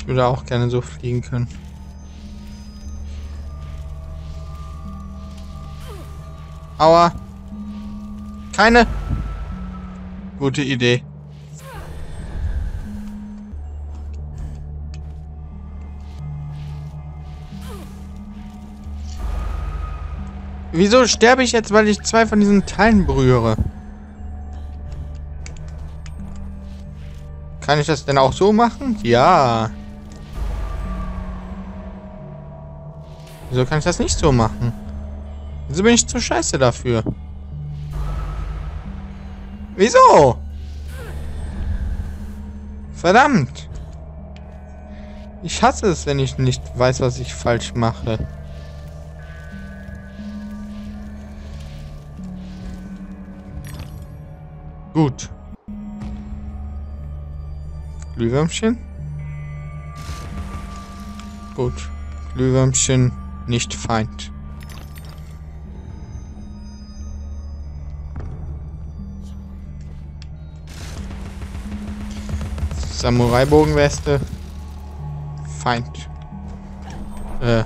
Ich würde auch gerne so fliegen können. Aua. Keine gute Idee. Wieso sterbe ich jetzt, weil ich zwei von diesen Teilen berühre? Kann ich das denn auch so machen? Ja. Wieso kann ich das nicht so machen? Wieso bin ich zu scheiße dafür? Wieso? Verdammt. Ich hasse es, wenn ich nicht weiß, was ich falsch mache. Gut. Glühwürmchen? Gut. Glühwürmchen nicht Feind. Samurai-Bogenweste. Feind. Äh.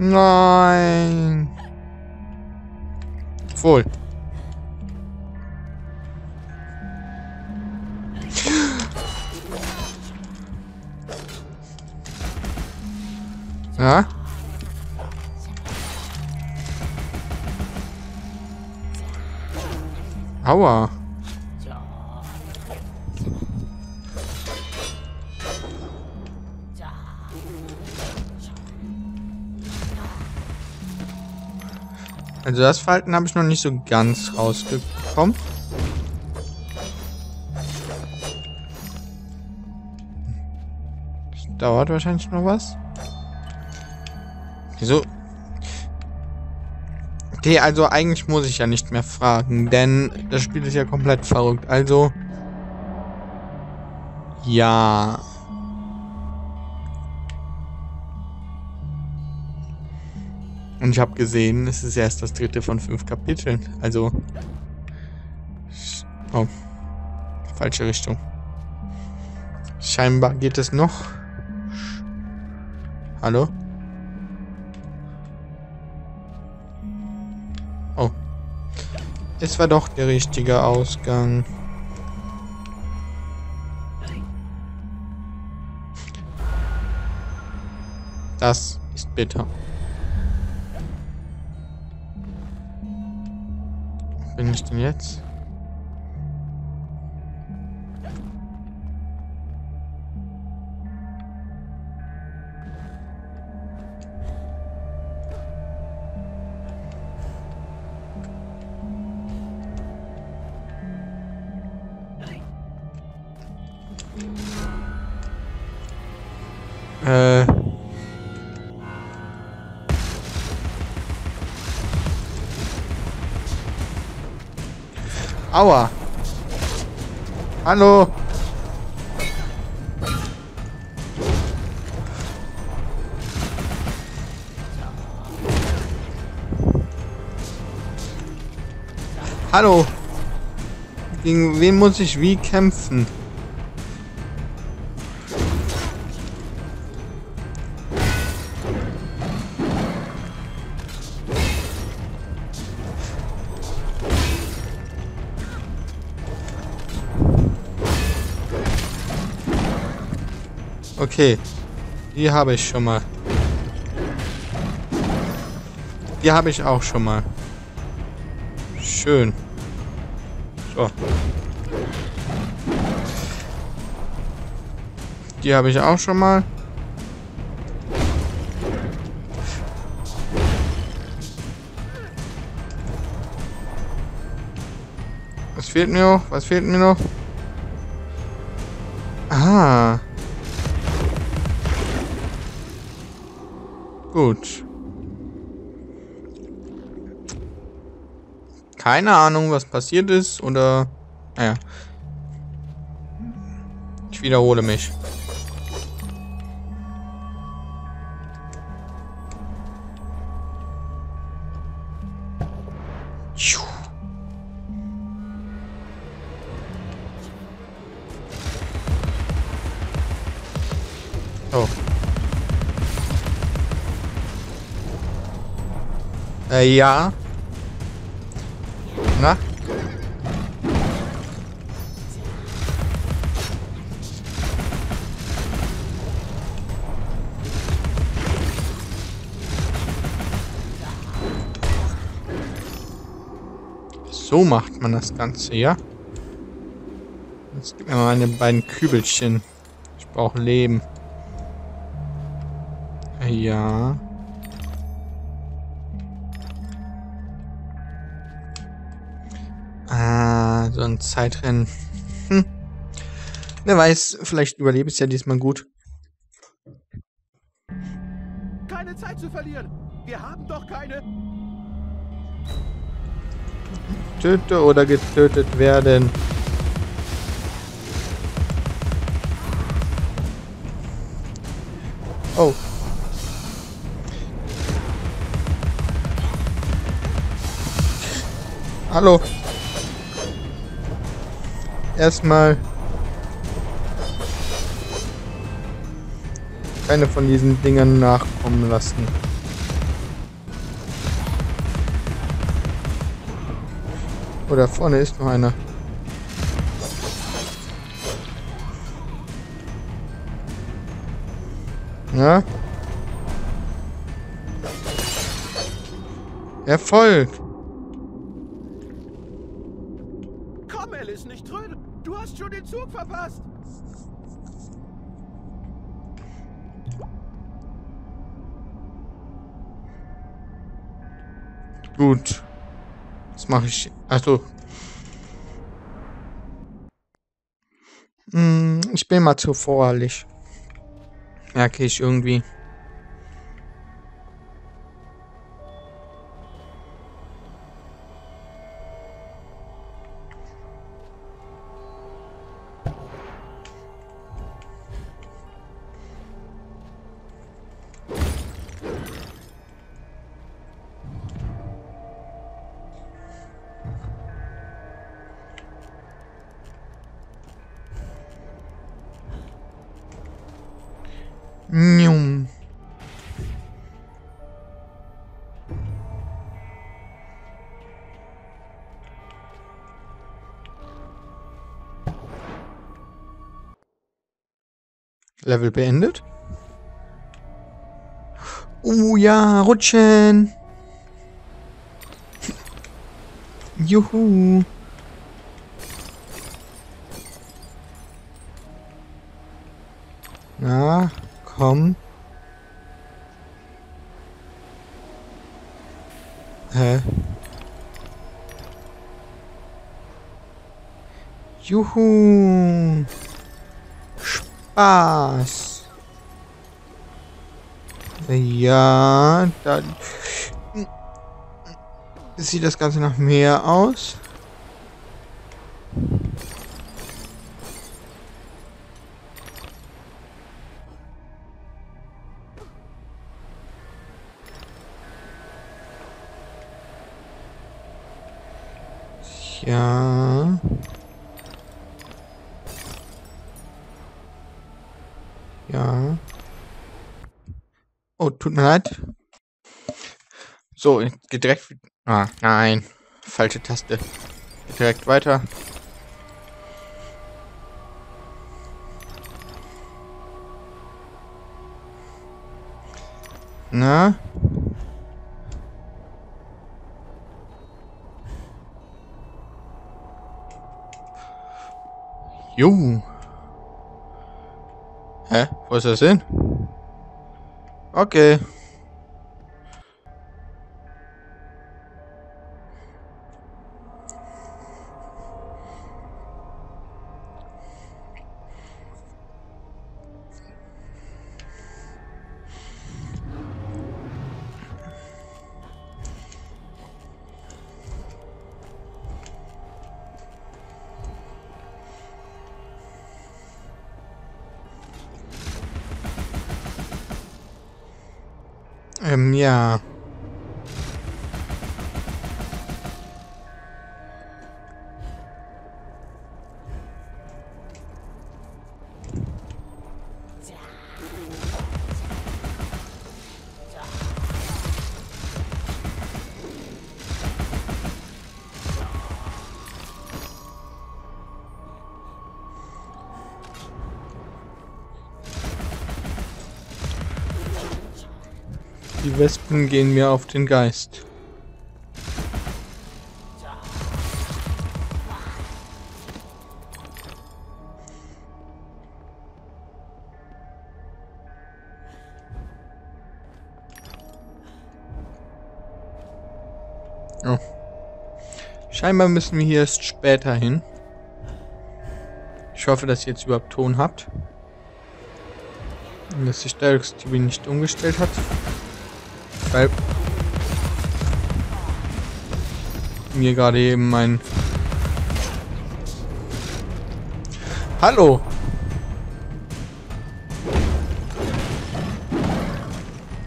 Nein. Wohl. Ja? Aua. Also das Verhalten habe ich noch nicht so ganz rausgekommen. Das dauert wahrscheinlich noch was. Wieso? Okay, also eigentlich muss ich ja nicht mehr fragen, denn das Spiel ist ja komplett verrückt. Also... Ja... Und ich habe gesehen, es ist erst das dritte von fünf Kapiteln. Also. Oh. Falsche Richtung. Scheinbar geht es noch. Hallo? Oh. Es war doch der richtige Ausgang. Das ist bitter. Bin ich denn jetzt? Aua. Hallo. Hallo. Gegen wen muss ich wie kämpfen? Okay. Die habe ich schon mal. Die habe ich auch schon mal. Schön. So. Die habe ich auch schon mal. Was fehlt mir noch? Was fehlt mir noch? Ah. Gut. Keine Ahnung, was passiert ist oder... Naja. Ich wiederhole mich. Äh, ja. Na? So macht man das Ganze, ja? Jetzt gib mir mal meine beiden Kübelchen. Ich brauche Leben. Ja. So ein Zeitrennen. Hm. Wer weiß, vielleicht überlebe ich es ja diesmal gut. Keine Zeit zu verlieren. Wir haben doch keine. Töte oder getötet werden. Oh. Hallo. Erstmal keine von diesen Dingern nachkommen lassen. Oh, da vorne ist noch einer. Ja? Erfolg! Komm, Alice, nicht trödeln. Du hast schon den Zug verpasst. Gut. Was mache ich? Also. Ich bin mal zu voreilig. Merke ich irgendwie. Level beendet. Oh ja, rutschen. Juhu. Na, komm. Hä? Juhu. Spaß. Ja, dann sieht das Ganze nach mehr aus. Ja. Tut mir leid. So, geht direkt. Ah, nein. Falsche Taste. Geht direkt weiter. Na? Jo. Hä? Wo ist das hin? Okay. Ähm, ja. Die Wespen gehen mir auf den Geist. Oh. Scheinbar müssen wir hier erst später hin. Ich hoffe, dass ihr jetzt überhaupt Ton habt. Und dass sich Deluxe TV nicht umgestellt hat. Weil mir gerade eben mein Hallo.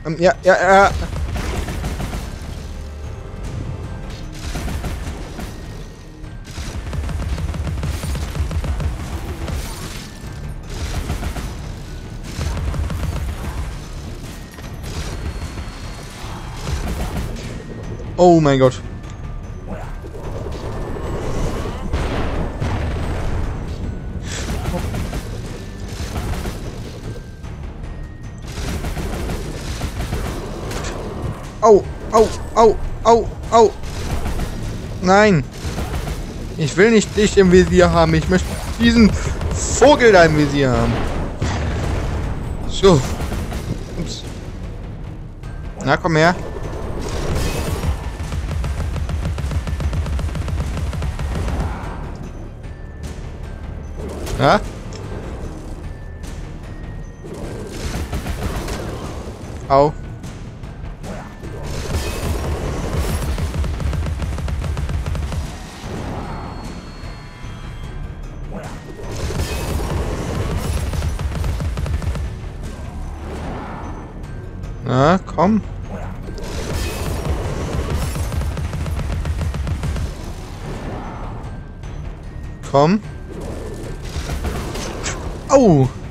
Ähm, ja, ja, ja. Oh mein Gott. Au, au, au, au, au. Nein. Ich will nicht dich im Visier haben. Ich möchte diesen Vogel da im Visier haben. So. Ups. Na, komm her. Ja? Au. Na, komm. Komm. Au!